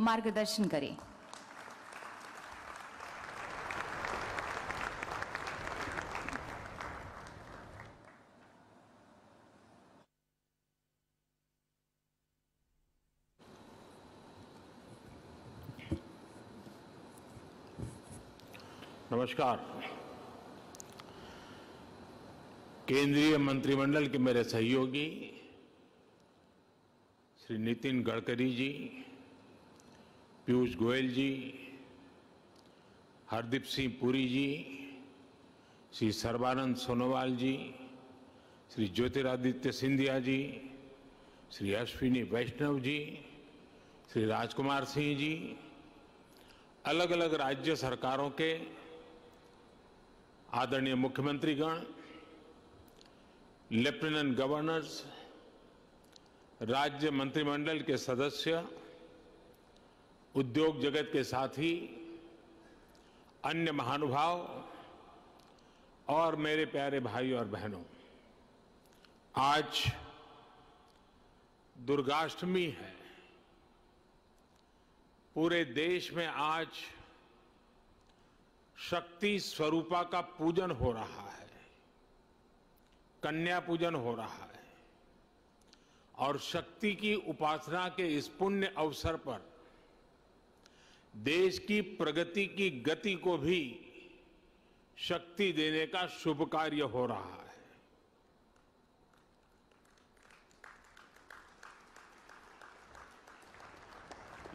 मार्गदर्शन करें। नमस्कार। केंद्रीय मंत्रिमंडल के मेरे सहयोगी श्री नितिन गडकरी जी पीयूष गोयल जी, हरदीप सिंह पुरी जी, श्री सर्बानंद सोनोवाल जी, श्री ज्योतिरादित्य सिंधिया जी, श्री अश्विनी वैष्णव जी, श्री राजकुमार सिंह जी अलग अलग राज्य सरकारों के आदरणीय मुख्यमंत्रीगण, लेफ्टिनेंट गवर्नर्स, राज्य मंत्रिमंडल के सदस्य उद्योग जगत के साथी, अन्य महानुभाव और मेरे प्यारे भाई और बहनों, आज दुर्गाष्टमी है। पूरे देश में आज शक्ति स्वरूपा का पूजन हो रहा है, कन्या पूजन हो रहा है, और शक्ति की उपासना के इस पुण्य अवसर पर देश की प्रगति की गति को भी शक्ति देने का शुभ कार्य हो रहा है।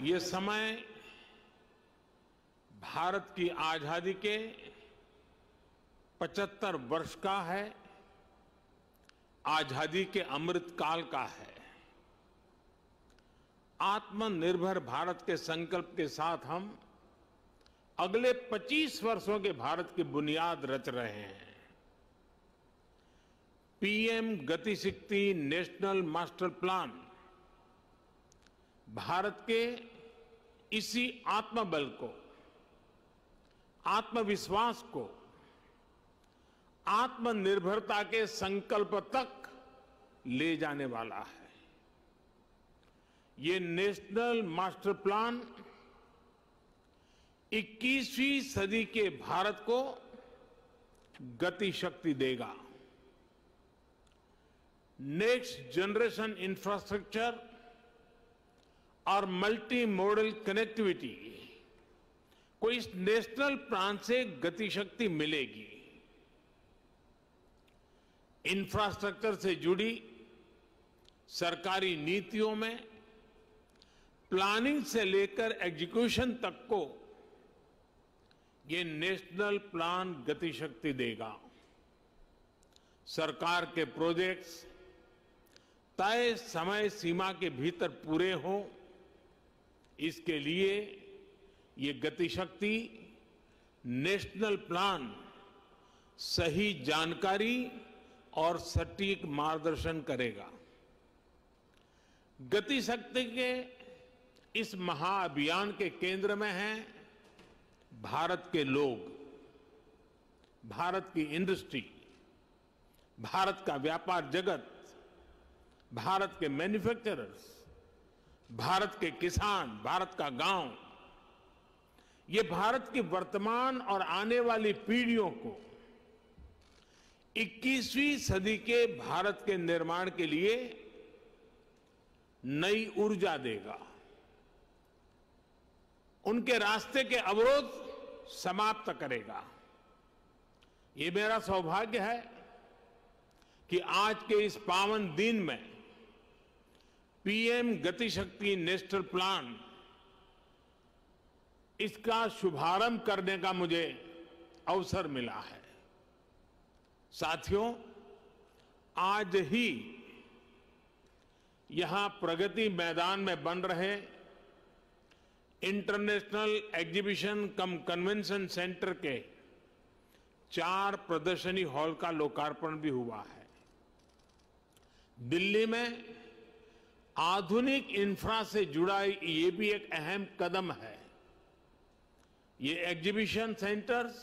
ये समय भारत की आज़ादी के 75 वर्ष का है, आज़ादी के अमृत काल का है। आत्मनिर्भर भारत के संकल्प के साथ हम अगले 25 वर्षों के भारत की बुनियाद रच रहे हैं। पीएम गति शक्ति नेशनल मास्टर प्लान। भारत के इसी आत्मबल को, आत्मविश्वास को, आत्मनिर्भरता के संकल्प तक ले जाने वाला है। ये नेशनल मास्टर प्लान 21वीं सदी के भारत को गति शक्ति देगा। नेक्स्ट जनरेशन इंफ्रास्ट्रक्चर और मल्टी मॉडल कनेक्टिविटी को इस नेशनल प्लान से गति शक्ति मिलेगी। इंफ्रास्ट्रक्चर से जुड़ी सरकारी नीतियों में प्लानिंग से लेकर एग्जीक्यूशन तक को ये नेशनल प्लान गतिशक्ति देगा। सरकार के प्रोजेक्ट्स तय समय सीमा के भीतर पूरे हों, इसके लिए ये गतिशक्ति नेशनल प्लान सही जानकारी और सटीक मार्गदर्शन करेगा। गतिशक्ति के इस महाअभियान के केंद्र में हैं भारत के लोग, भारत की इंडस्ट्री, भारत का व्यापार जगत, भारत के मैन्युफैक्चरर्स भारत के किसान, भारत का गाँव। ये भारत की वर्तमान और आने वाली पीढ़ियों को 21वीं सदी के भारत के निर्माण के लिए नई ऊर्जा देगा। उनके रास्ते के अवरोध समाप्त करेगा। ये मेरा सौभाग्य है कि आज के इस पावन दिन में पीएम गतिशक्ति नेशनल प्लान इसका शुभारंभ करने का मुझे अवसर मिला है। साथियों, आज ही यहाँ प्रगति मैदान में बन रहे international exhibition cum convention centre के चार प्रदर्शनी हॉल का लोकार्पण भी हुआ है। दिल्ली में आधुनिक इंफ्रा से जुड़ा ये भी एक अहम कदम है। ये एग्जीबिशन सेंटर्स,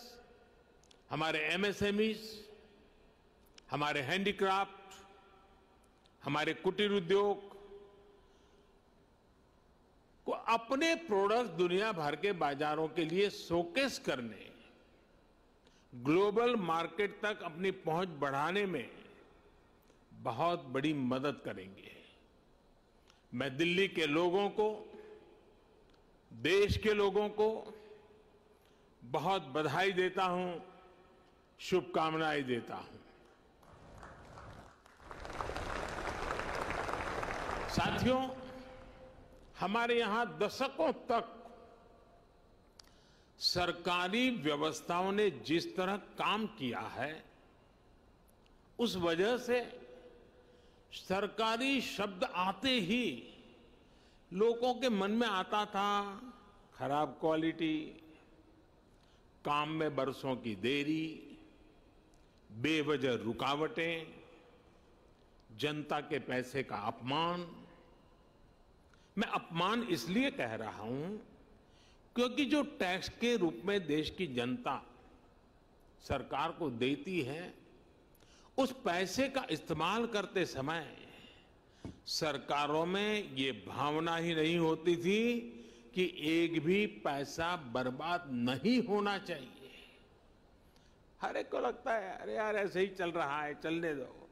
हमारे एमएसएमईज हमारे हैंडीक्राफ्ट, हमारे कुटीर उद्योग को अपने प्रोडक्ट दुनिया भर के बाजारों के लिए शोकेस करने ग्लोबल मार्केट तक अपनी पहुँच बढ़ाने में बहुत बड़ी मदद करेंगे। मैं दिल्ली के लोगों को, देश के लोगों को बहुत बधाई देता हूँ, शुभकामनाएँ देता हूँ। साथियों हमारे यहाँ दशकों तक सरकारी व्यवस्थाओं ने जिस तरह काम किया है, उस वजह से सरकारी शब्द आते ही लोगों के मन में आता था, खराब क्वालिटी, काम में बरसों की देरी, बेवजह रुकावटें, जनता के पैसे का अपमान। मैं अपमान इसलिए कह रहा हूँ क्योंकि जो टैक्स के रूप में देश की जनता सरकार को देती है उस पैसे का इस्तेमाल करते समय सरकारों में ये भावना ही नहीं होती थी कि एक भी पैसा बर्बाद नहीं होना चाहिए। हर एक को लगता है अरे यार ऐसे ही चल रहा है चलने दो।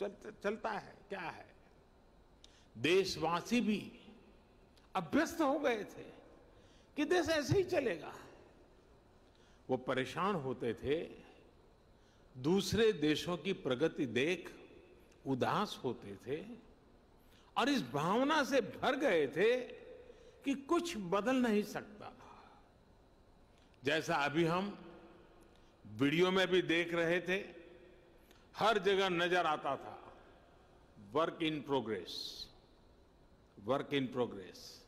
चल, चलता है क्या है? देशवासी भी अभ्यस्त हो गए थे कि देश ऐसे ही चलेगा। वो परेशान होते थे। दूसरे देशों की प्रगति देख उदास होते थे और इस भावना से भर गए थे कि कुछ बदल नहीं सकता। जैसा अभी हम वीडियो में भी देख रहे थे, हर जगह नज़र आता था, work in progress, work in progress.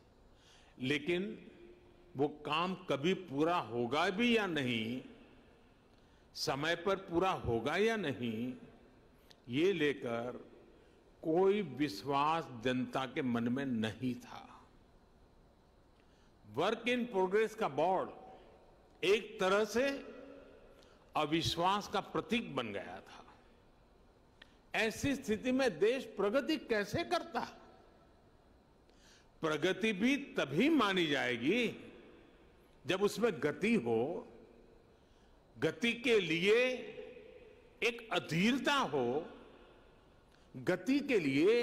लेकिन वो काम कभी पूरा होगा भी या नहीं, समय पर पूरा होगा या नहीं, ये लेकर कोई विश्वास जनता के मन में नहीं था। वर्क इन प्रोग्रेस का बोर्ड एक तरह से अविश्वास का प्रतीक बन गया था। ऐसी स्थिति में देश प्रगति कैसे करता? प्रगति भी तभी मानी जाएगी जब उसमें गति हो। गति के लिए एक अधीरता हो। गति के लिए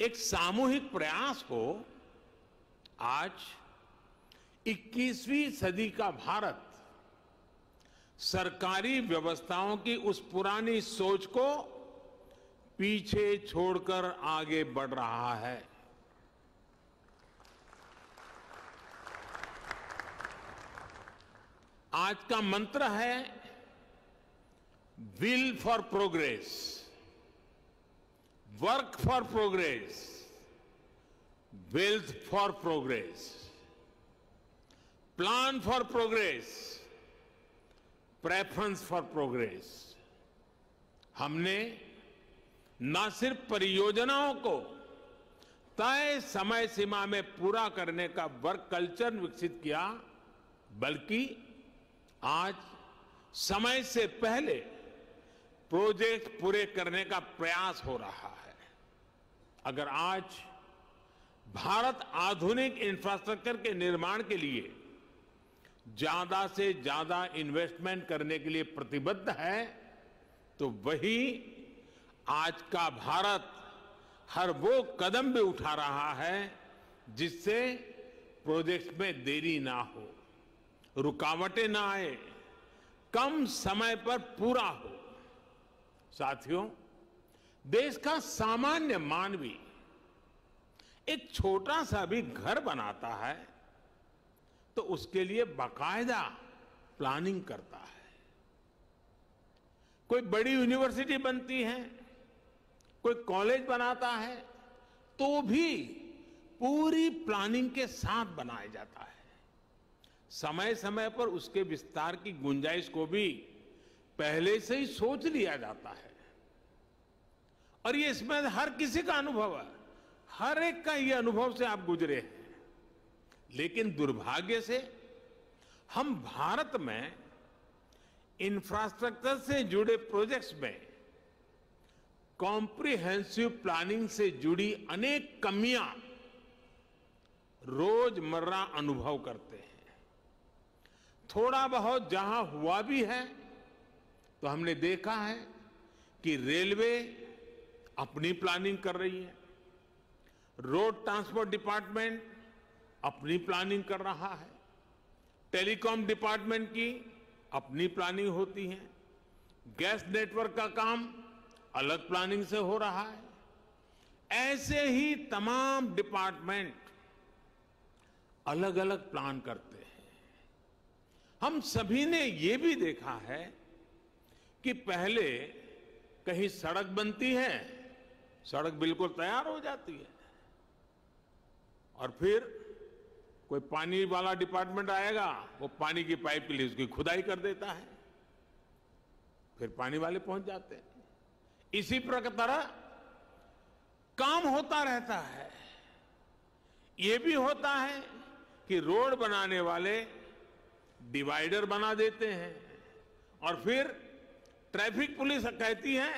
एक सामूहिक प्रयास हो। आज 21वीं सदी का भारत सरकारी व्यवस्थाओं की उस पुरानी सोच को पीछे छोड़कर आगे बढ़ रहा है। आज का मंत्र है will for progress work for progress wealth for progress plan for progress preference for progress हमने न सिर्फ़ परियोजनाओं को तय समय सीमा में पूरा करने का वर्क कल्चर विकसित किया, बल्कि आज समय से पहले प्रोजेक्ट पूरे करने का प्रयास हो रहा है। अगर आज भारत आधुनिक इंफ्रास्ट्रक्चर के निर्माण के लिए ज़्यादा से ज़्यादा इन्वेस्टमेंट करने के लिए प्रतिबद्ध है तो वही आज का भारत हर वो कदम भी उठा रहा है जिससे प्रोजेक्ट में देरी ना हो। रुकावटें ना आए, कम समय पर पूरा हो। साथियों, देश का सामान्य मानवी एक छोटा सा भी घर बनाता है तो उसके लिए बाकायदा प्लानिंग करता है। कोई बड़ी यूनिवर्सिटी बनती है, कोई कॉलेज बनाता है तो भी पूरी प्लानिंग के साथ बनाया जाता है। समय समय पर उसके विस्तार की गुंजाइश को भी पहले से ही सोच लिया जाता है। और ये इसमें हर किसी का अनुभव है। हर एक का ये अनुभव से आप गुजरे हैं। लेकिन दुर्भाग्य से हम भारत में इंफ्रास्ट्रक्चर से जुड़े प्रोजेक्ट्स में कॉम्प्रिहेंसिव प्लानिंग से जुड़ी अनेक कमियाँ रोज़मर्रा अनुभव करते हैं। थोड़ा बहुत जहाँ हुआ भी है तो हमने देखा है कि रेलवे अपनी प्लानिंग कर रही है। रोड ट्रांसपोर्ट डिपार्टमेंट अपनी प्लानिंग कर रहा है। टेलीकॉम डिपार्टमेंट की अपनी प्लानिंग होती है। गैस नेटवर्क का काम अलग प्लानिंग से हो रहा है। ऐसे ही तमाम डिपार्टमेंट अलग अलग प्लान करते हम सभी ने ये भी देखा है कि पहले कहीं सड़क बनती है, सड़क बिल्कुल तैयार हो जाती है। और फिर कोई पानी वाला डिपार्टमेंट आएगा, वो पानी की पाइप के लिए उसकी खुदाई कर देता है। फिर पानी वाले पहुँच जाते हैं। इसी प्रकार काम होता रहता है। ये भी होता है कि रोड बनाने वाले डिवाइडर बना देते हैं। और फिर ट्रैफ़िक पुलिस कहती है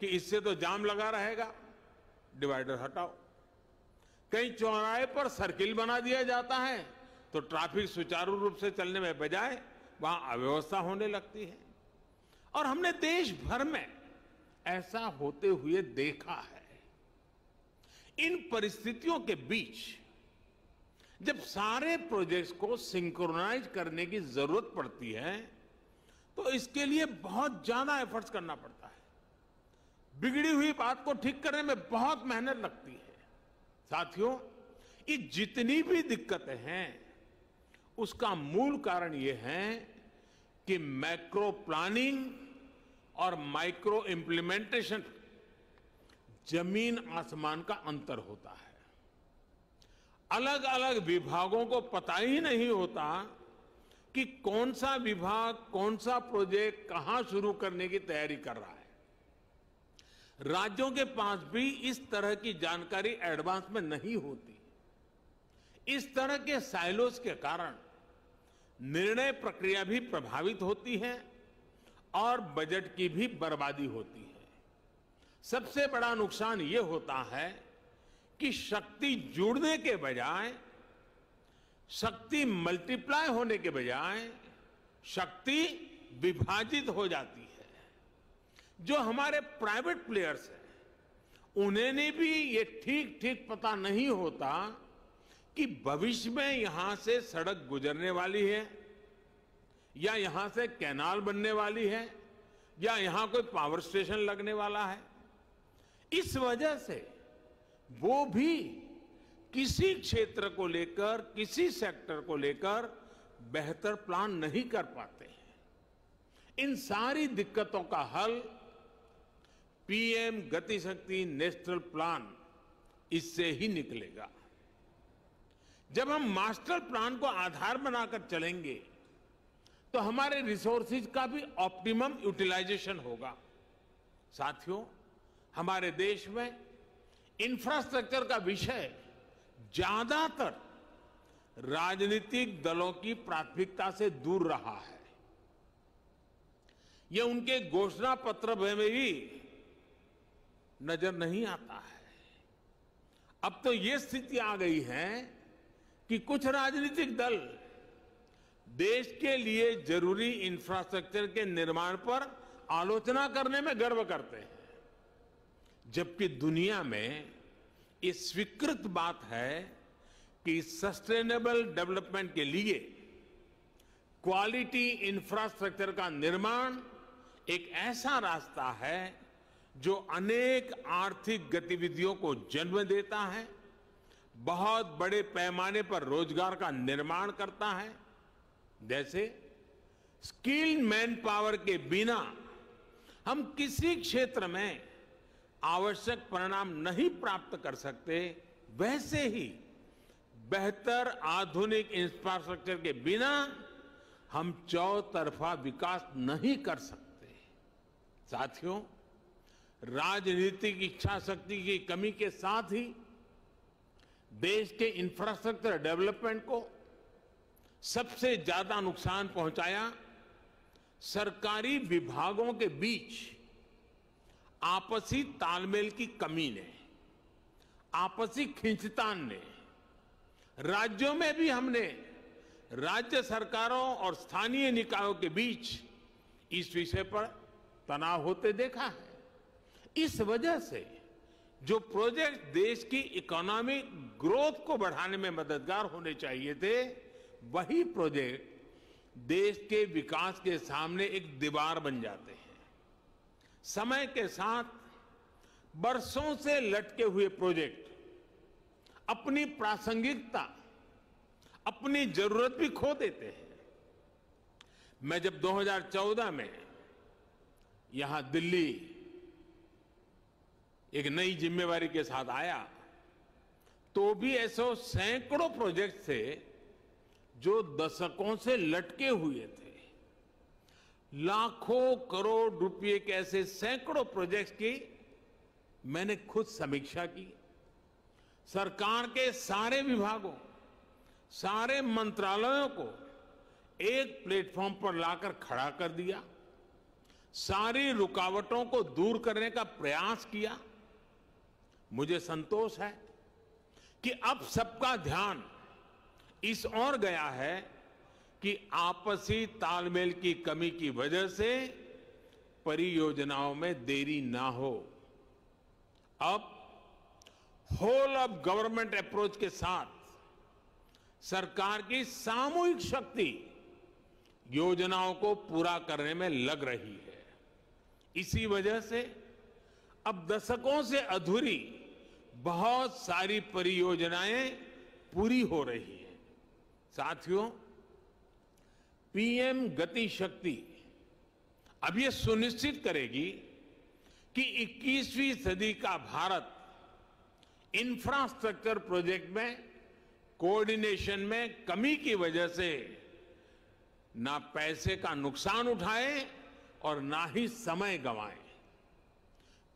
कि इससे तो जाम लगा रहेगा, डिवाइडर हटाओ। कहीं चौराहे पर सर्किल बना दिया जाता है तो ट्रैफ़िक सुचारू रूप से चलने में बजाय वहाँ अव्यवस्था होने लगती है। और हमने देश भर में ऐसा होते हुए देखा है। इन परिस्थितियों के बीच जब सारे प्रोजेक्ट्स को सिंक्रोनाइज करने की ज़रूरत पड़ती है तो इसके लिए बहुत ज़्यादा एफर्ट्स करना पड़ता है। बिगड़ी हुई बात को ठीक करने में बहुत मेहनत लगती है। साथियों, ये जितनी भी दिक्कतें हैं, उसका मूल कारण ये है कि मैक्रो प्लानिंग और माइक्रो इम्प्लीमेंटेशन ज़मीन आसमान का अंतर होता है। अलग अलग विभागों को पता ही नहीं होता कि कौन सा विभाग, कौन सा प्रोजेक्ट कहाँ शुरू करने की तैयारी कर रहा है। राज्यों के पास भी इस तरह की जानकारी एडवांस में नहीं होती। इस तरह के साइलोस के कारण निर्णय प्रक्रिया भी प्रभावित होती है और बजट की भी बर्बादी होती है। सबसे बड़ा नुकसान ये होता है कि शक्ति जुड़ने के बजाय, शक्ति मल्टीप्लाई होने के बजाय, शक्ति विभाजित हो जाती है। जो हमारे प्राइवेट प्लेयर्स हैं, उन्हें भी ये ठीक ठीक पता नहीं होता कि भविष्य में यहाँ से सड़क गुजरने वाली है, या यहाँ से कैनाल बनने वाली है, या यहाँ कोई पावर स्टेशन लगने वाला है। इस वजह से वो भी किसी क्षेत्र को लेकर, किसी सेक्टर को लेकर बेहतर प्लान नहीं कर पाते हैं। इन सारी दिक्कतों का हल पीएम गतिशक्ति नेशनल प्लान इससे ही निकलेगा। जब हम मास्टर प्लान को आधार बनाकर चलेंगे तो हमारे रिसोर्सेज का भी ऑप्टिमम यूटिलाइजेशन होगा। साथियों, हमारे देश में इंफ्रास्ट्रक्चर का विषय ज़्यादातर राजनीतिक दलों की प्राथमिकता से दूर रहा है। ये उनके घोषणा पत्र में भी नज़र नहीं आता है। अब तो ये स्थिति आ गई है कि कुछ राजनीतिक दल देश के लिए ज़रूरी इंफ्रास्ट्रक्चर के निर्माण पर आलोचना करने में गर्व करते हैं। जबकि दुनिया में ये स्वीकृत बात है कि सस्टेनेबल डेवलपमेंट के लिए क्वालिटी इंफ्रास्ट्रक्चर का निर्माण एक ऐसा रास्ता है जो अनेक आर्थिक गतिविधियों को जन्म देता है, बहुत बड़े पैमाने पर रोज़गार का निर्माण करता है। जैसे स्किल मैन पावर के बिना हम किसी क्षेत्र में आवश्यक परिणाम नहीं प्राप्त कर सकते, वैसे ही बेहतर आधुनिक इंफ्रास्ट्रक्चर के बिना हम चौतरफा विकास नहीं कर सकते। साथियों राजनीतिक इच्छा शक्ति की कमी के साथ ही देश के इंफ्रास्ट्रक्चर डेवलपमेंट को सबसे ज़्यादा नुकसान पहुँचाया सरकारी विभागों के बीच आपसी तालमेल की कमी ने, आपसी खींचतान ने, राज्यों में भी हमने, राज्य सरकारों और स्थानीय निकायों के बीच इस विषय पर तनाव होते देखा है। इस वजह से जो प्रोजेक्ट देश की इकोनॉमिक ग्रोथ को बढ़ाने में मददगार होने चाहिए थे, वही प्रोजेक्ट देश के विकास के सामने एक दीवार बन जाते हैं। समय के साथ बरसों से लटके हुए प्रोजेक्ट, अपनी प्रासंगिकता, अपनी ज़रूरत भी खो देते हैं। मैं जब 2014 में यहाँ दिल्ली एक नई जिम्मेवारी के साथ आया तो भी ऐसे सैकड़ों प्रोजेक्ट थे जो दशकों से लटके हुए थे। लाखों करोड़ रुपए के ऐसे सैकड़ों प्रोजेक्ट्स की मैंने खुद समीक्षा की। सरकार के सारे विभागों, सारे मंत्रालयों को एक प्लेटफॉर्म पर लाकर खड़ा कर दिया। सारी रुकावटों को दूर करने का प्रयास किया। मुझे संतोष है कि अब सबका ध्यान इस ओर गया है कि आपसी तालमेल की कमी की वजह से परियोजनाओं में देरी ना हो। अब होल ऑफ़ गवर्नमेंट अप्रोच के साथ सरकार की सामूहिक शक्ति योजनाओं को पूरा करने में लग रही है। इसी वजह से अब दशकों से अधूरी बहुत सारी परियोजनाएँ पूरी हो रही है। साथियों पीएम गति शक्ति अब ये सुनिश्चित करेगी कि 21वीं सदी का भारत इंफ्रास्ट्रक्चर प्रोजेक्ट में कोऑर्डिनेशन में कमी की वजह से ना पैसे का नुकसान उठाए और ना ही समय गंवाए।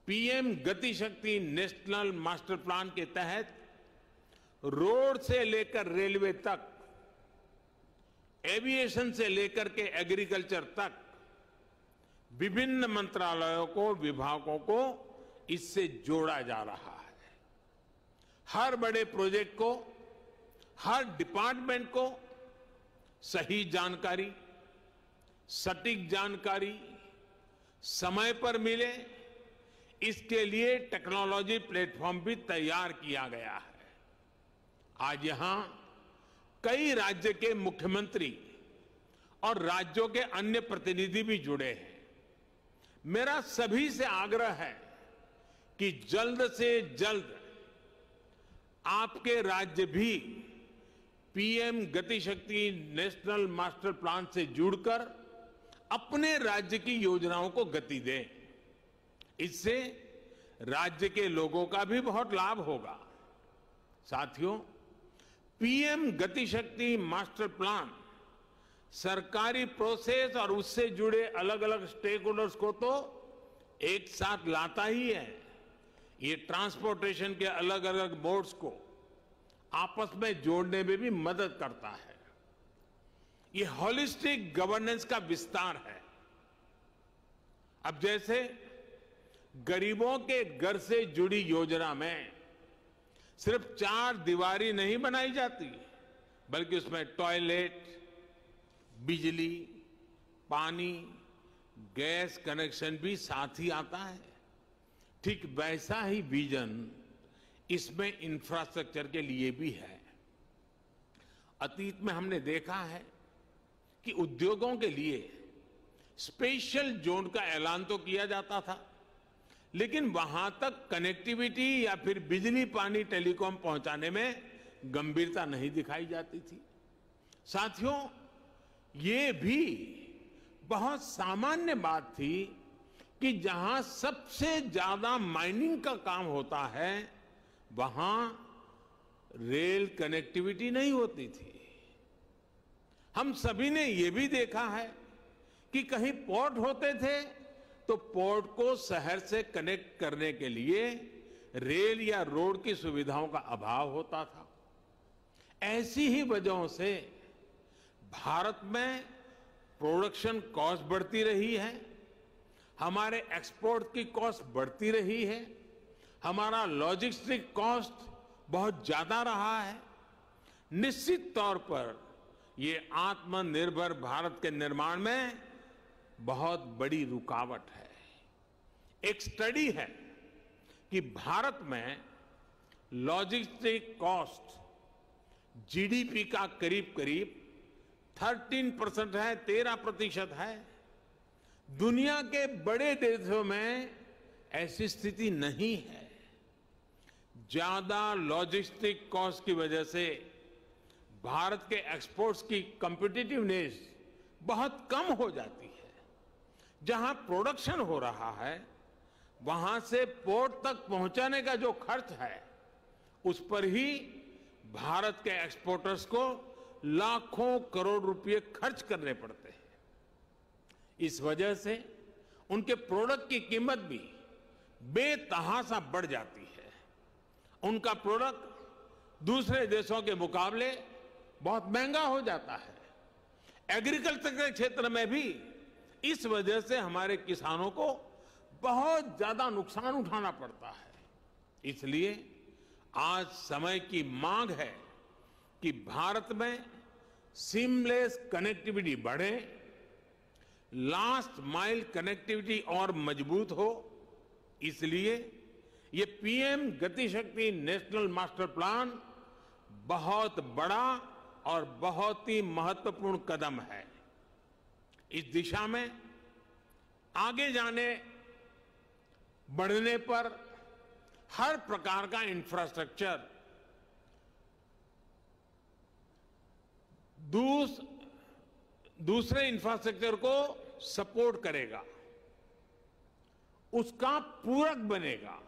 पीएम गति शक्ति नेशनल मास्टर प्लान के तहत रोड से लेकर रेलवे तक एविएशन से लेकर के एग्रीकल्चर तक विभिन्न मंत्रालयों को, विभागों को इससे जोड़ा जा रहा है। हर बड़े प्रोजेक्ट को, हर डिपार्टमेंट को सही जानकारी, सटीक जानकारी समय पर मिले, इसके लिए टेक्नोलॉजी प्लेटफॉर्म भी तैयार किया गया है। आज यहाँ कई राज्य के मुख्यमंत्री और राज्यों के अन्य प्रतिनिधि भी जुड़े हैं। मेरा सभी से आग्रह है कि जल्द से जल्द आपके राज्य भी PM Gati Shakti national master plan से जुड़कर अपने राज्य की योजनाओं को गति दें। इससे राज्य के लोगों का भी बहुत लाभ होगा। साथियों पीएम गतिशक्ति मास्टर प्लान, सरकारी प्रोसेस और उससे जुड़े अलग अलग स्टेक होल्डर्स को तो एक साथ लाता ही है। ये ट्रांसपोर्टेशन के अलग अलग बोर्ड्स को आपस में जोड़ने में भी मदद करता है। ये हॉलिस्टिक गवर्नेंस का विस्तार है। अब जैसे गरीबों के घर से जुड़ी योजना में सिर्फ़ चार दीवारी नहीं बनाई जाती, बल्कि उसमें टॉयलेट, बिजली, पानी, गैस कनेक्शन भी साथ ही आता है। ठीक वैसा ही विजन इसमें इंफ्रास्ट्रक्चर के लिए भी है। अतीत में हमने देखा है कि उद्योगों के लिए स्पेशल जोन का ऐलान तो किया जाता था लेकिन वहाँ तक कनेक्टिविटी या फिर बिजली पानी टेलीकॉम पहुँचाने में गंभीरता नहीं दिखाई जाती थी। साथियों, ये भी बहुत सामान्य बात थी कि जहाँ सबसे ज़्यादा माइनिंग का काम होता है, वहाँ रेल कनेक्टिविटी नहीं होती थी। हम सभी ने यह भी देखा है कि कहीं पोर्ट होते थे तो पोर्ट को शहर से कनेक्ट करने के लिए रेल या रोड की सुविधाओं का अभाव होता था। ऐसी ही वजहों से भारत में प्रोडक्शन कॉस्ट बढ़ती रही है, हमारे एक्सपोर्ट की कॉस्ट बढ़ती रही है, हमारा लॉजिस्टिक कॉस्ट बहुत ज़्यादा रहा है। निश्चित तौर पर ये आत्मनिर्भर भारत के निर्माण में बहुत बड़ी रुकावट है। एक स्टडी है कि भारत में लॉजिस्टिक कॉस्ट जीडीपी का करीब करीब 13 परसेंट है 13 प्रतिशत है। दुनिया के बड़े देशों में ऐसी स्थिति नहीं है। ज़्यादा लॉजिस्टिक कॉस्ट की वजह से भारत के एक्सपोर्ट्स की कॉम्पिटिटिवनेस बहुत कम हो जाती है जहाँ प्रोडक्शन हो रहा है, वहाँ से पोर्ट तक पहुँचाने का जो खर्च है, उस पर ही भारत के एक्सपोर्टर्स को लाखों करोड़ रुपए खर्च करने पड़ते हैं। इस वजह से उनके प्रोडक्ट की कीमत भी बेतहासा बढ़ जाती है। उनका प्रोडक्ट दूसरे देशों के मुकाबले बहुत महँगा हो जाता है। एग्रीकल्चर के क्षेत्र में भी इस वजह से हमारे किसानों को बहुत ज़्यादा नुकसान उठाना पड़ता है। इसलिए आज समय की मांग है कि भारत में सिमलेस कनेक्टिविटी बढ़े लास्ट माइल कनेक्टिविटी और मज़बूत हो। इसलिए ये PM Gati Shakti national master plan बहुत बड़ा और बहुत ही महत्वपूर्ण कदम है। इस दिशा में आगे जाने बढ़ने पर हर प्रकार का इंफ्रास्ट्रक्चर दूस, दूसरे इंफ्रास्ट्रक्चर को सपोर्ट करेगा। उसका पूरक बनेगा।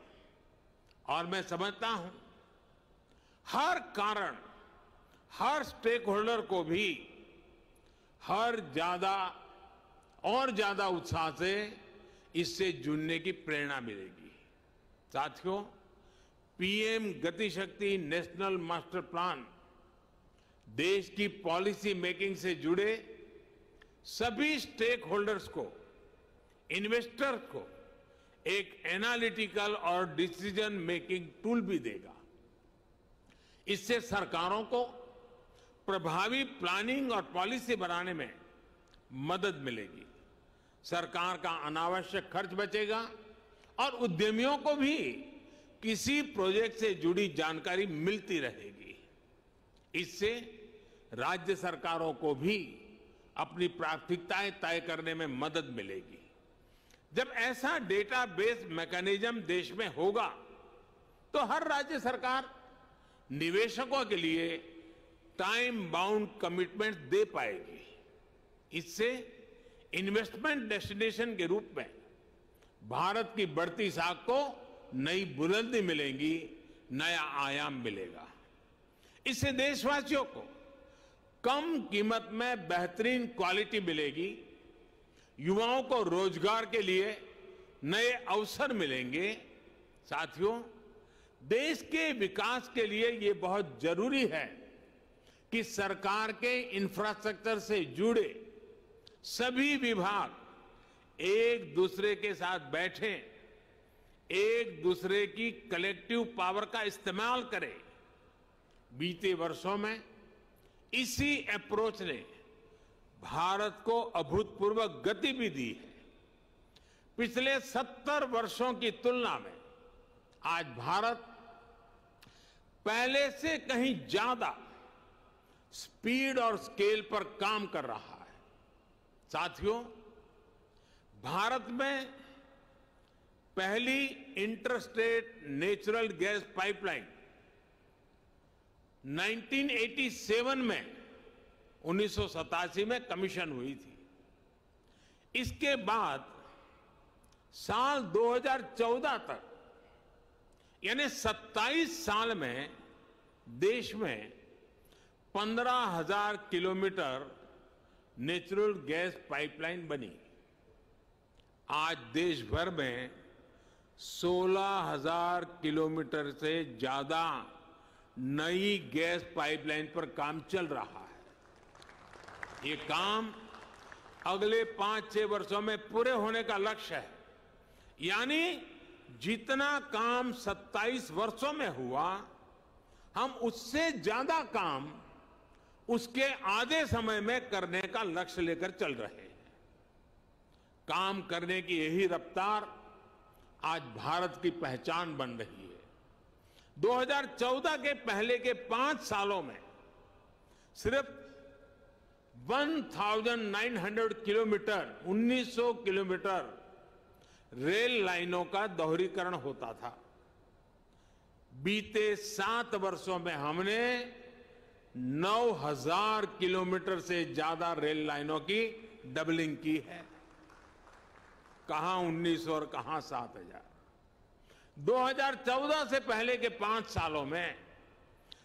और मैं समझता हूँ हर कारण हर स्टेक होल्डर को भी हर ज़्यादा और ज़्यादा उत्साह से इससे जुड़ने की प्रेरणा मिलेगी। साथियों, PM Gati Shakti national master plan देश की पॉलिसी मेकिंग से जुड़े सभी स्टेक होल्डर्स को इन्वेस्टर को एक एनालिटिकल और डिसीज़न मेकिंग टूल भी देगा। इससे सरकारों को प्रभावी प्लानिंग और पॉलिसी बनाने में मदद मिलेगी। सरकार का अनावश्यक खर्च बचेगा और उद्यमियों को भी किसी प्रोजेक्ट से जुड़ी जानकारी मिलती रहेगी। इससे राज्य सरकारों को भी अपनी प्राथमिकताएँ तय करने में मदद मिलेगी। जब ऐसा डेटाबेस मैकेनिज्म देश में होगा तो हर राज्य सरकार निवेशकों के लिए टाइम बाउंड कमिटमेंट दे पाएगी। इससे इन्वेस्टमेंट डेस्टिनेशन के रूप में भारत की बढ़ती साख को नई बुलंदी मिलेगी, नया आयाम मिलेगा। इससे देशवासियों को कम कीमत में बेहतरीन क्वालिटी मिलेगी, युवाओं को रोज़गार के लिए नए अवसर मिलेंगे। साथियों, देश के विकास के लिए ये बहुत ज़रूरी है कि सरकार के इंफ्रास्ट्रक्चर से जुड़े सभी विभाग एक दूसरे के साथ बैठे, एक दूसरे की कलेक्टिव पावर का इस्तेमाल करें। बीते वर्षों में इसी अप्रोच ने भारत को अभूतपूर्व गति भी दी है। पिछले सत्तर वर्षों की तुलना में आज भारत पहले से कहीं ज़्यादा स्पीड और स्केल पर काम कर रहा है साथियों भारत में पहली इंटरस्टेट नेचुरल गैस पाइपलाइन 1987 में उन्नीस सौ सतासी में कमीशन हुई थी। इसके बाद साल 2014 तक यानी 27 साल में देश में 15,000 किलोमीटर नेचुरल गैस पाइपलाइन बनी। आज देश भर में 16,000 किलोमीटर से ज़्यादा नई गैस पाइपलाइन पर काम चल रहा है। ये काम अगले पाँच छह वर्षों में पूरे होने का लक्ष्य है। यानी जितना काम 27 वर्षों में हुआ हम उससे ज़्यादा काम उसके आधे समय में करने का लक्ष्य लेकर चल रहे हैं। काम करने की यही रफ्तार आज भारत की पहचान बन रही है। 2014 के पहले के पाँच सालों में सिर्फ़ 1900 किलोमीटर 1900 किलोमीटर रेल लाइनों का दोहरीकरण होता था। बीते सात वर्षों में हमने 9000 किलोमीटर से ज़्यादा रेल लाइनों की डबलिंग की है। कहाँ 1900 और कहाँ 7000 2014 से पहले के पाँच सालों में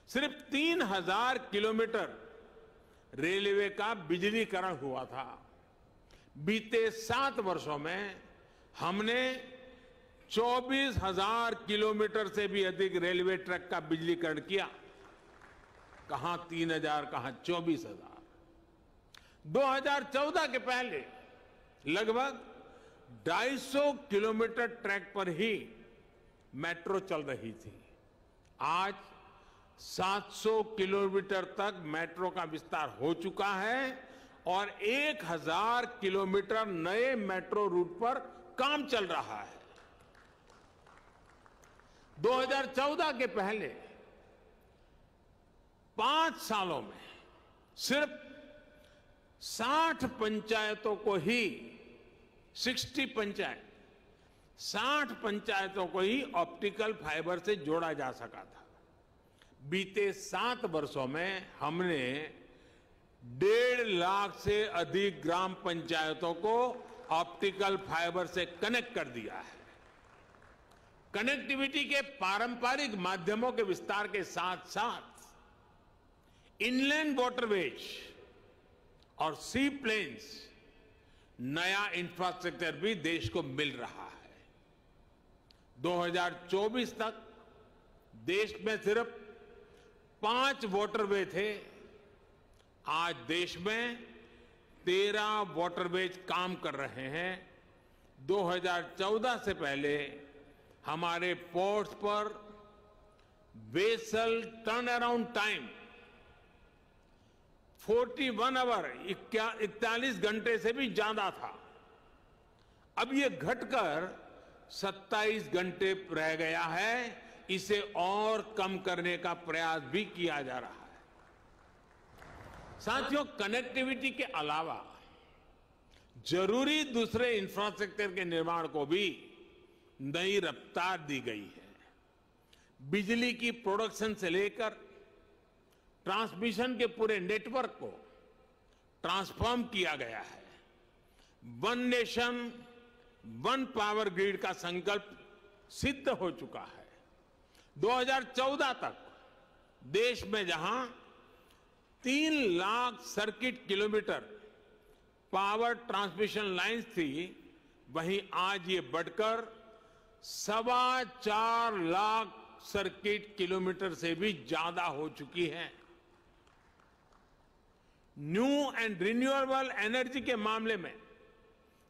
सिर्फ़ 3000 किलोमीटर रेलवे का बिजलीकरण हुआ था। बीते सात वर्षों में हमने चौबीस हज़ार किलोमीटर से भी अधिक रेलवे ट्रैक का बिजलीकरण किया। कहाँ तीन हज़ार, कहाँ चौबीस हज़ार। 2014 के पहले लगभग 250 किलोमीटर ट्रैक पर ही मेट्रो चल रही थी। आज 700 किलोमीटर तक मेट्रो का विस्तार हो चुका है और 1000 किलोमीटर नए मेट्रो रूट पर काम चल रहा है। 2014 के पहले पाँच सालों में सिर्फ़ 60 पंचायतों को ही 60 पंचायत 60 पंचायतों को ही ऑप्टिकल फाइबर से जोड़ा जा सका था। बीते सात वर्षों में हमने डेढ़ लाख से अधिक ग्राम पंचायतों को ऑप्टिकल फाइबर से कनेक्ट कर दिया है। कनेक्टिविटी के पारंपरिक माध्यमों के विस्तार के साथ साथ इनलैंड वाटरवेज और सी प्लेन्स नया इंफ्रास्ट्रक्चर भी देश को मिल रहा है। 2024 तक देश में सिर्फ़ पाँच वाटरवे थे। आज देश में तेरह वाटरवेज काम कर रहे हैं। 2014 से पहले हमारे पोर्ट्स पर vessel turn around time 41 hour इकतालीस घंटे से भी ज़्यादा था। अब ये घटकर 27 घंटे रह गया है, इसे और कम करने का प्रयास भी किया जा रहा है। साथियों कनेक्टिविटी के अलावा, ज़रूरी दूसरे इंफ्रास्ट्रक्चर के निर्माण को भी नई रफ्तार दी गई है। बिजली की प्रोडक्शन से लेकर ट्रांसमिशन के पूरे नेटवर्क को ट्रांसफॉर्म किया गया है। One nation, one power grid का संकल्प सिद्ध हो चुका है। 2014 तक देश में जहाँ तीन lakh circuit kilometre power transmission lines थी, वहीं आज ये बढ़कर सवा चार लाख सर्किट किलोमीटर से भी ज़्यादा हो चुकी है। न्यू एंड रिन्यूएबल एनर्जी के मामले में,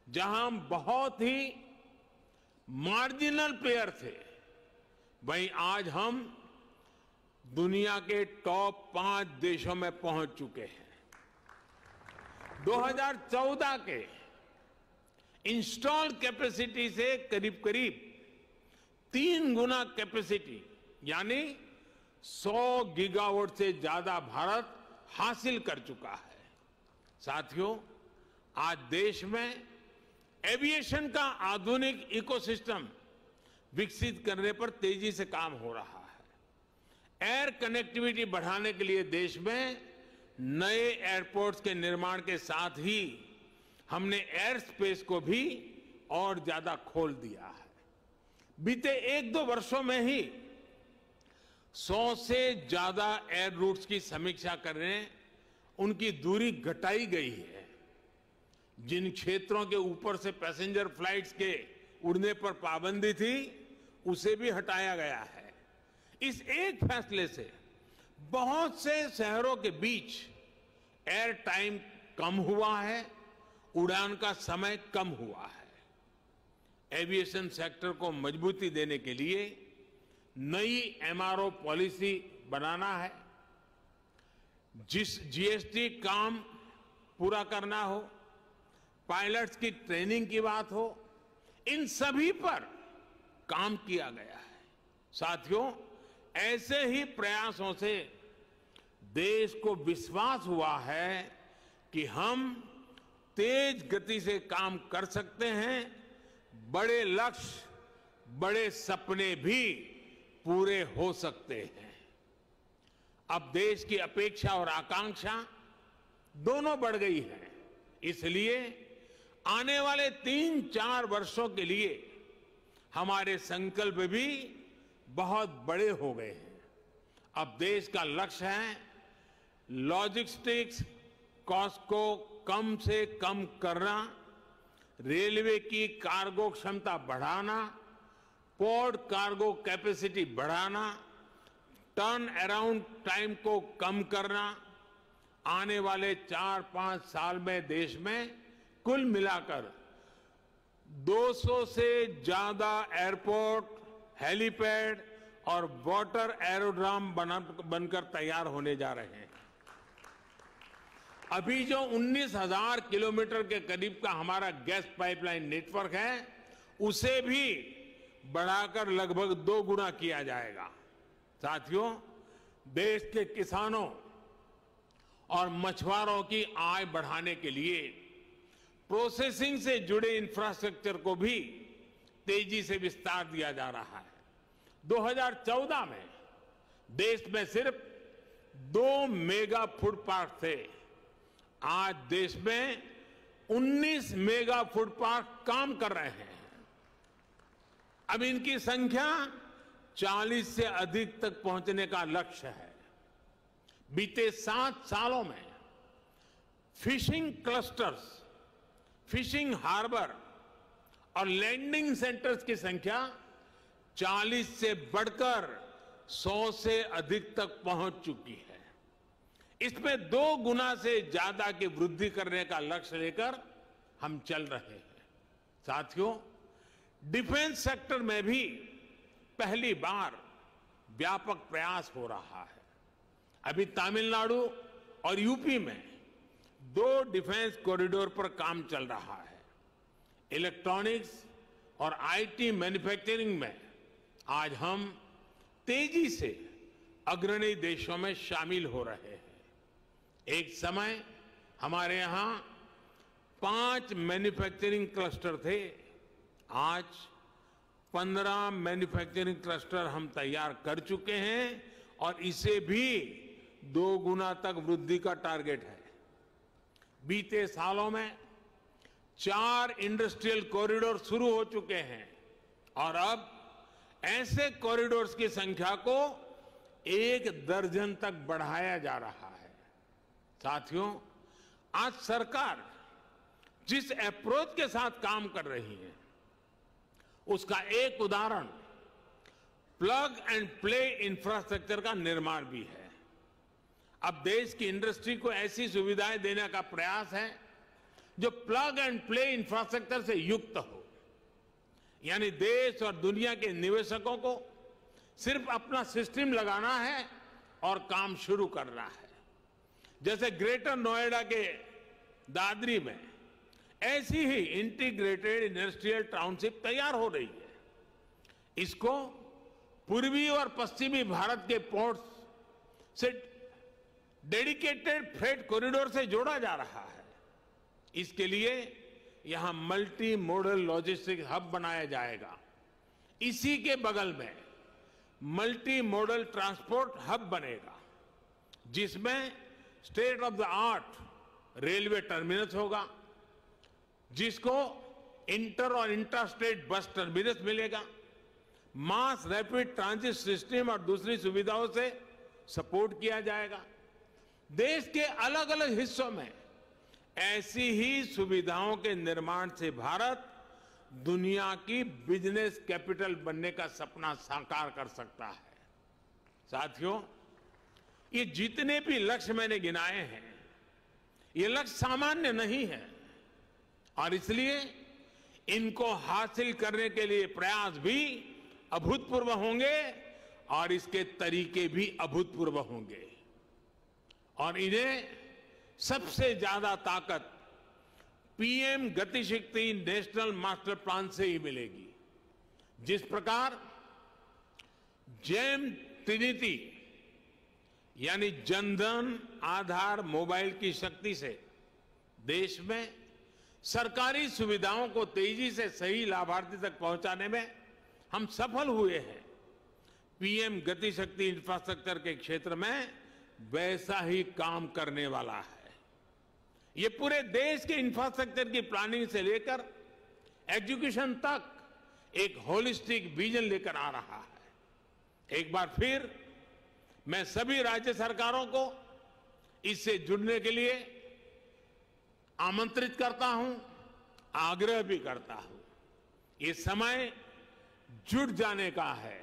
जहाँ हम बहुत ही मार्जिनल प्लेयर थे, वहीं आज हम दुनिया के टॉप पाँच देशों में पहुँच चुके हैं। 2014 के इंस्टॉल कैपेसिटी से करीब करीब तीन गुना कैपेसिटी यानी 100 गीगावाट से ज़्यादा भारत हासिल कर चुका है। साथियों, आज देश में एविएशन का आधुनिक इकोसिस्टम विकसित करने पर तेज़ी से काम हो रहा है। एयर कनेक्टिविटी बढ़ाने के लिए देश में नए एयरपोर्ट्स के निर्माण के साथ ही हमने एयर स्पेस को भी और ज़्यादा खोल दिया है। बीते एक दो वर्षों में ही सौ से ज़्यादा एयर रूट्स की समीक्षा करने उनकी दूरी घटाई गई है। जिन क्षेत्रों के ऊपर से पैसेंजर फ्लाइट्स के उड़ने पर पाबंदी थी, उसे भी हटाया गया है। इस एक फैसले से बहुत से शहरों के बीच एयर टाइम कम हुआ है, उड़ान का समय कम हुआ है। एविएशन सेक्टर को मजबूती देने के लिए नई एमआरओ पॉलिसी बनाना है, जिस जीएसटी काम पूरा करना हो, पायलट्स की ट्रेनिंग की बात हो, इन सभी पर काम किया गया है। साथियों, ऐसे ही प्रयासों से देश को विश्वास हुआ है कि हम तेज गति से काम कर सकते हैं, बड़े लक्ष्य, बड़े सपने भी पूरे हो सकते हैं। अब देश की अपेक्षा और आकांक्षा दोनों बढ़ गई है। इसलिए आने वाले तीन चार वर्षों के लिए हमारे संकल्प भी बहुत बड़े हो गए हैं। अब देश का लक्ष्य है लॉजिस्टिक्स कॉस्ट को कम से कम करना रेलवे की कार्गो क्षमता बढ़ाना पोर्ट कार्गो कैपेसिटी बढ़ाना टर्न अराउंड टाइम को कम करना आने वाले चार पाँच साल में देश में कुल मिलाकर 200 से ज़्यादा एयरपोर्ट हेलीपैड और वाटर एरोड्राम बनकर तैयार होने जा रहे हैं। अभी जो 19,000 किलोमीटर के करीब का हमारा गैस पाइपलाइन नेटवर्क है उसे भी बढ़ाकर लगभग दो गुना किया जाएगा। साथियों, देश के किसानों और मछुआरों की आय बढ़ाने के लिए प्रोसेसिंग से जुड़े इंफ्रास्ट्रक्चर को भी तेज़ी से विस्तार दिया जा रहा है। 2014 में देश में सिर्फ़ दो मेगा फ़ूड पार्क थे। आज देश में 19 मेगा फ़ूड पार्क काम कर रहे हैं। अब इनकी संख्या 40 से अधिक तक पहुँचने का लक्ष्य है। बीते सात सालों में फिशिंग क्लस्टर्स, फिशिंग हार्बर और लैंडिंग सेंटर्स की संख्या 40 से बढ़कर 100 से अधिक तक पहुँच चुकी है। इसमें दो गुना से ज़्यादा की वृद्धि करने का लक्ष्य लेकर हम चल रहे हैं। साथियों डिफेंस सेक्टर में भी पहली बार व्यापक प्रयास हो रहा है। अभी तमिलनाडु और यूपी में दो डिफेंस कॉरिडोर पर काम चल रहा है। इलेक्ट्रॉनिक्स और आईटी मैन्युफैक्चरिंग में आज हम तेज़ी से अग्रणी देशों में शामिल हो रहे हैं। एक समय हमारे यहाँ पाँच मैन्युफैक्चरिंग क्लस्टर थे आज पंद्रह मैन्युफैक्चरिंग क्लस्टर हम तैयार कर चुके हैं और इसे भी दो गुना तक वृद्धि का टारगेट है। बीते सालों में चार इंडस्ट्रियल कॉरिडोर शुरू हो चुके हैं और अब ऐसे कॉरिडोर्स की संख्या को एक दर्जन तक बढ़ाया जा रहा है। साथियों, आज सरकार जिस अप्रोच के साथ काम कर रही है उसका एक उदाहरण प्लग एंड प्ले इंफ्रास्ट्रक्चर का निर्माण भी है। अब देश की इंडस्ट्री को ऐसी सुविधाएँ देने का प्रयास है, जो प्लग एंड प्ले इंफ्रास्ट्रक्चर से युक्त हो। यानी देश और दुनिया के निवेशकों को सिर्फ़ अपना सिस्टम लगाना है और काम शुरू करना है। जैसे ग्रेटर नोएडा के दादरी में ऐसी ही इंटीग्रेटेड इंडस्ट्रियल टाउनशिप तैयार हो रही है। इसको पूर्वी और पश्चिमी भारत के पोर्ट्स से डेडिकेटेड फ्रेट कॉरिडोर से जोड़ा जा रहा है। इसके लिए यहाँ मल्टी मॉडल लॉजिस्टिक हब बनाया जाएगा। इसी के बगल में मल्टी मॉडल ट्रांसपोर्ट हब बनेगा, जिसमें state of the art railway terminus होगा। जिसको इंटर और इंटर स्टेट बस टर्मिनस मिलेगा। मास रैपिड ट्रांजिट सिस्टम और दूसरी सुविधाओं से सपोर्ट किया जाएगा। देश के अलग अलग हिस्सों में ऐसी ही सुविधाओं के निर्माण से भारत दुनिया की बिज़नेस कैपिटल बनने का सपना साकार कर सकता है। साथियों, ये जितने भी लक्ष्य मैंने गिनाए हैं, ये लक्ष्य सामान्य नहीं है। और इसलिए इनको हासिल करने के लिए प्रयास भी अभूतपूर्व होंगे और इसके तरीके भी अभूतपूर्व होंगे। और इन्हें सबसे ज़्यादा ताकत PM Gati Shakti national master plan से ही मिलेगी। जिस प्रकार जेम ट्रिनिटी यानी जनधन आधार मोबाइल की शक्ति से देश में सरकारी सुविधाओं को तेज़ी से सही लाभार्थी तक पहुँचाने में हम सफल हुए हैं। पीएम गतिशक्ति इंफ्रास्ट्रक्चर के क्षेत्र में वैसा ही काम करने वाला है। ये पूरे देश के इंफ्रास्ट्रक्चर की प्लानिंग से लेकर एजुकेशन तक एक होलिस्टिक विजन लेकर आ रहा है। एक बार फिर मैं सभी राज्य सरकारों को इससे जुड़ने के लिए आमंत्रित करता हूँ, आग्रह भी करता हूँ। ये समय जुट जाने का है।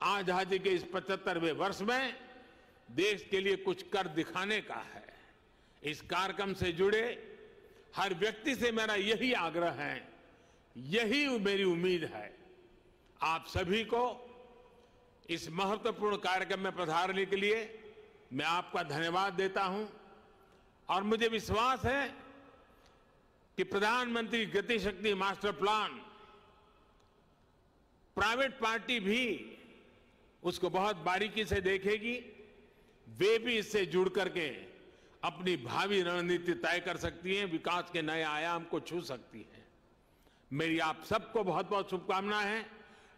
आज़ादी के इस पचहत्तरवें वर्ष में देश के लिए कुछ कर दिखाने का है। इस कार्यक्रम से जुड़े हर व्यक्ति से मेरा यही आग्रह है, यही मेरी उम्मीद है। आप सभी को इस महत्वपूर्ण कार्यक्रम में पधारने के लिए मैं आपका धन्यवाद देता हूँ। और मुझे विश्वास है कि प्रधानमंत्री Gati Shakti master plan private party भी उसको बहुत बारीकी से देखेगी। वे भी इससे जुड़ करके अपनी भावी रणनीति तय कर सकती हैं, विकास के नए आयाम को छू सकती हैं। मेरी आप सबको बहुत बहुत शुभकामनाएँ हैं।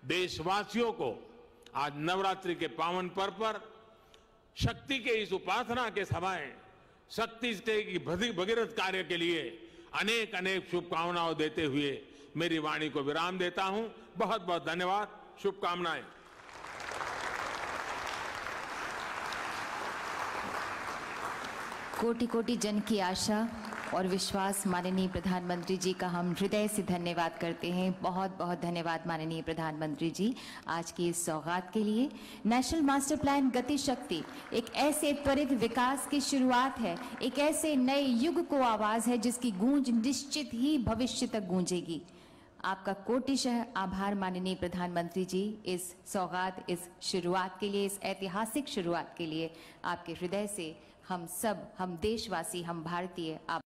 देशवासियों को आज नवरात्रि के पावन पर्व पर शक्ति के इस उपासना के समय शक्ति की भगीरथ कार्य के लिए अनेक अनेक शुभकामनाओं देते हुए मेरी वाणी को विराम देता हूँ। बहुत बहुत धन्यवाद। शुभकामनाएँ। कोटि कोटि जन की आशा। और विश्वास माननीय प्रधानमंत्री जी का हम हृदय से धन्यवाद करते हैं। बहुत बहुत धन्यवाद माननीय प्रधानमंत्री जी आज की इस सौगात के लिए। नेशनल मास्टर प्लान गति शक्ति एक ऐसे त्वरित विकास की शुरुआत है। एक ऐसे नए युग को आवाज़ है जिसकी गूंज निश्चित ही भविष्य तक गूंजेगी। आपका कोटिशह आभार माननीय प्रधानमंत्री जी इस सौगात, इस शुरुआत के लिए, इस ऐतिहासिक शुरुआत के लिए। आपके हृदय से हम सब, हम देशवासी, हम भारतीय, आप